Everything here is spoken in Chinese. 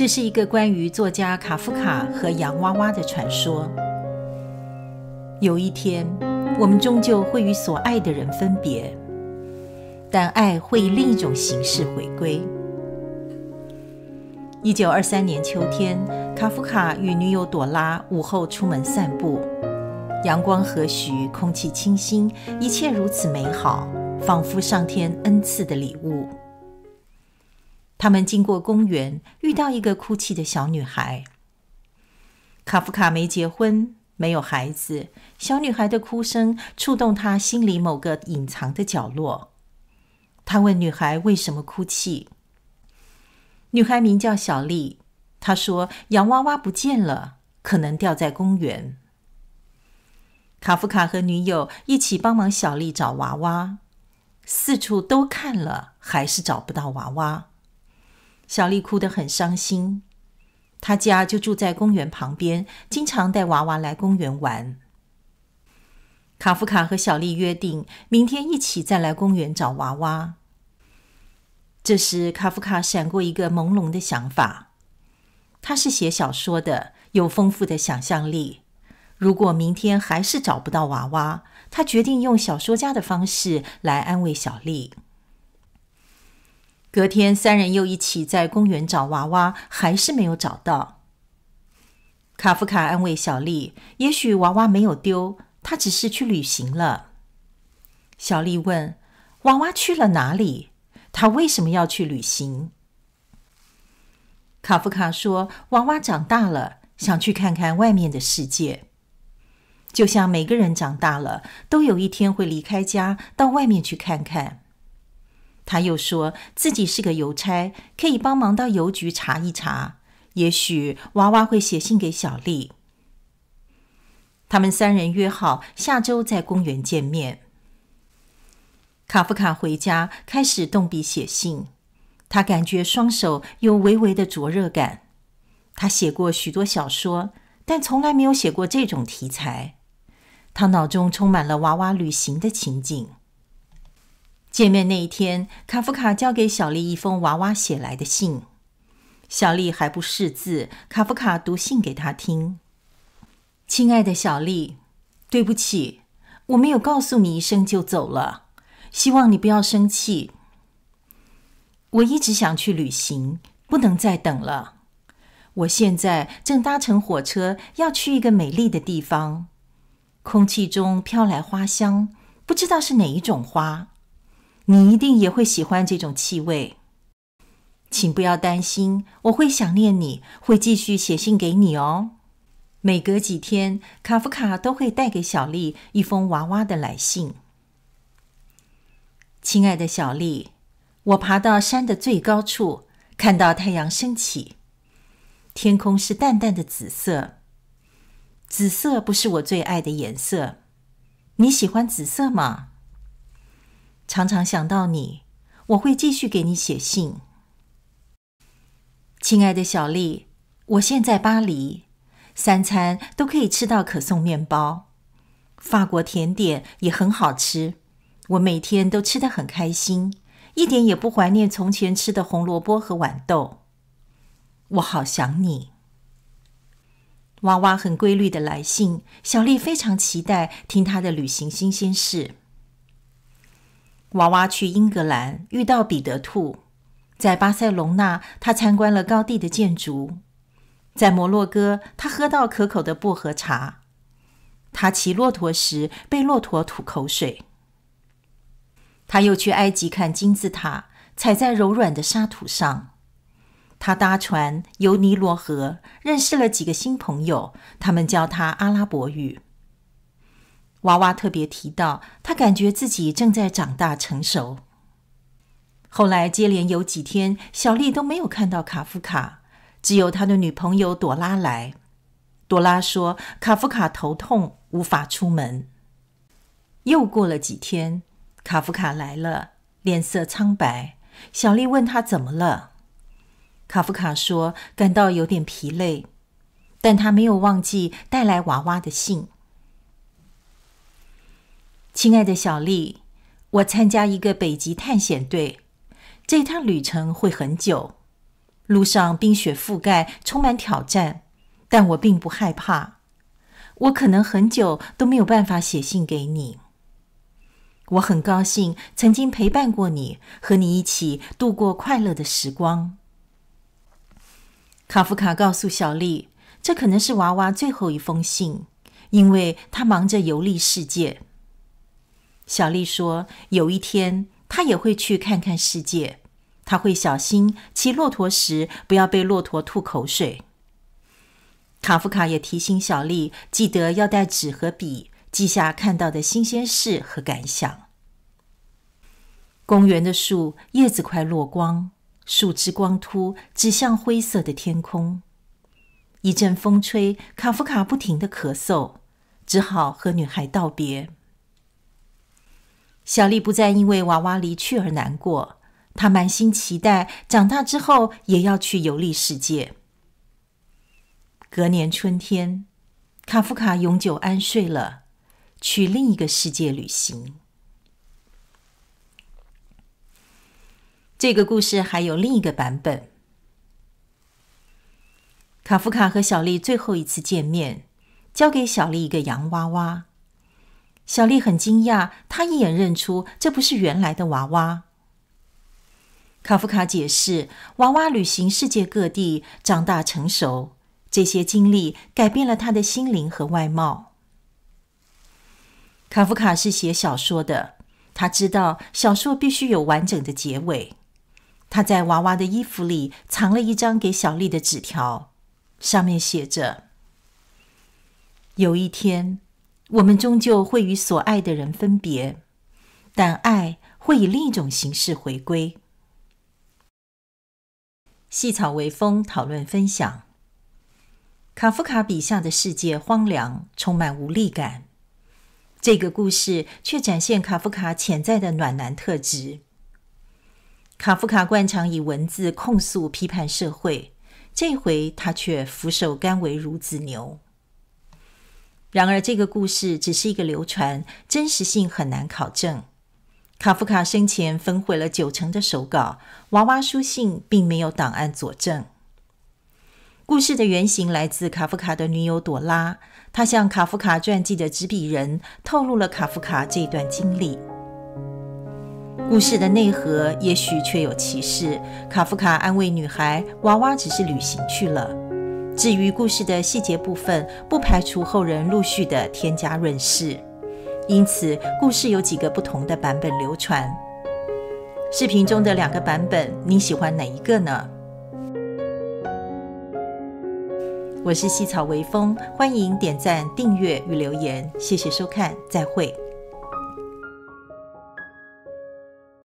这是一个关于作家卡夫卡和洋娃娃的传说。有一天，我们终究会与所爱的人分别，但爱会以另一种形式回归。一九二三年秋天，卡夫卡与女友朵拉午后出门散步，阳光和煦，空气清新，一切如此美好，仿佛上天恩赐的礼物。他们经过公园，遇到一个哭泣的小女孩。卡夫卡没结婚，没有孩子，小女孩的哭声触动他心里某个隐藏的角落。他问女孩为什么哭泣。女孩名叫小丽，她说：“洋娃娃不见了，可能掉在公园。”卡夫卡和女友一起帮忙小丽找娃娃，四处都看了，还是找不到娃娃。小丽哭得很伤心。她家就住在公园旁边，经常带娃娃来公园玩。卡夫卡和小丽约定，明天一起再来公园找娃娃。这时，卡夫卡闪过一个朦胧的想法。他是写小说的，有丰富的想象力。如果明天还是找不到娃娃，他决定用小说家的方式来安慰小丽。隔天，三人又一起在公园找娃娃，还是没有找到。卡夫卡安慰小丽：“也许娃娃没有丢，他只是去旅行了。”小丽问：“娃娃去了哪里？”他为什么要去旅行？卡夫卡说：“娃娃长大了，想去看看外面的世界，就像每个人长大了，都有一天会离开家，到外面去看看。”他又说自己是个邮差，可以帮忙到邮局查一查，也许娃娃会写信给小丽。他们三人约好下周在公园见面。卡夫卡回家开始动笔写信，他感觉双手有微微的灼热感。他写过许多小说，但从来没有写过这种题材。他脑中充满了娃娃旅行的情景。见面那一天，卡夫卡交给小丽一封娃娃写来的信。小丽还不识字，卡夫卡读信给她听：“亲爱的小丽，对不起，我没有告诉你一声就走了。”希望你不要生气。我一直想去旅行，不能再等了。我现在正搭乘火车要去一个美丽的地方，空气中飘来花香，不知道是哪一种花。你一定也会喜欢这种气味。请不要担心，我会想念你，会继续写信给你哦。每隔几天，卡夫卡都会带给小丽一封娃娃的来信。亲爱的小丽，我爬到山的最高处，看到太阳升起，天空是淡淡的紫色。紫色不是我最爱的颜色，你喜欢紫色吗？常常想到你，我会继续给你写信。亲爱的小丽，我现在巴黎，三餐都可以吃到可颂面包，法国甜点也很好吃。我每天都吃得很开心，一点也不怀念从前吃的红萝卜和豌豆。我好想你。娃娃很规律的来信，小丽非常期待听他的旅行新鲜事。娃娃去英格兰遇到彼得兔，在巴塞隆纳他参观了高地的建筑，在摩洛哥他喝到可口的薄荷茶，他骑骆驼时被骆驼吐口水。他又去埃及看金字塔，踩在柔软的沙土上。他搭船游尼罗河，认识了几个新朋友，他们教他阿拉伯语。娃娃特别提到，他感觉自己正在长大成熟。后来接连有几天，小丽都没有看到卡夫卡，只有他的女朋友朵拉来。朵拉说，卡夫卡头痛，无法出门。又过了几天。卡夫卡来了，脸色苍白。小丽问他怎么了，卡夫卡说感到有点疲累，但他没有忘记带来娃娃的信。亲爱的小丽，我参加一个北极探险队，这趟旅程会很久。路上冰雪覆盖，充满挑战，但我并不害怕。我可能很久都没有办法写信给你。我很高兴曾经陪伴过你，和你一起度过快乐的时光。卡夫卡告诉小丽，这可能是娃娃最后一封信，因为他忙着游历世界。小丽说，有一天他也会去看看世界，他会小心骑骆驼时不要被骆驼吐口水。卡夫卡也提醒小丽，记得要带纸和笔，记下看到的新鲜事和感想。公园的树叶子快落光，树枝光秃，指向灰色的天空。一阵风吹，卡夫卡不停的咳嗽，只好和女孩道别。小丽不再因为娃娃离去而难过，她满心期待长大之后也要去游历世界。隔年春天，卡夫卡永久安睡了，去另一个世界旅行。这个故事还有另一个版本。卡夫卡和小丽最后一次见面，交给小丽一个洋娃娃。小丽很惊讶，她一眼认出这不是原来的娃娃。卡夫卡解释，娃娃旅行世界各地，长大成熟。这些经历改变了他的心灵和外貌。卡夫卡是写小说的，他知道小说必须有完整的结尾。他在娃娃的衣服里藏了一张给小丽的纸条，上面写着：“有一天，我们终究会与所爱的人分别，但爱会以另一种形式回归。”细草微风讨论分享。卡夫卡笔下的世界荒凉，充满无力感。这个故事却展现卡夫卡潜在的暖男特质。卡夫卡惯常以文字控诉、批判社会，这回他却俯首甘为孺子牛。然而，这个故事只是一个流传，真实性很难考证。卡夫卡生前焚毁了九成的手稿，娃娃书信并没有档案佐证。故事的原型来自卡夫卡的女友朵拉，她向卡夫卡传记的执笔人透露了卡夫卡这段经历。故事的内核也许确有其事，卡夫卡安慰女孩，娃娃只是旅行去了。至于故事的细节部分，不排除后人陆续的添加润饰。因此，故事有几个不同的版本流传。视频中的两个版本，你喜欢哪一个呢？我是细草微风，欢迎点赞、订阅与留言，谢谢收看，再会。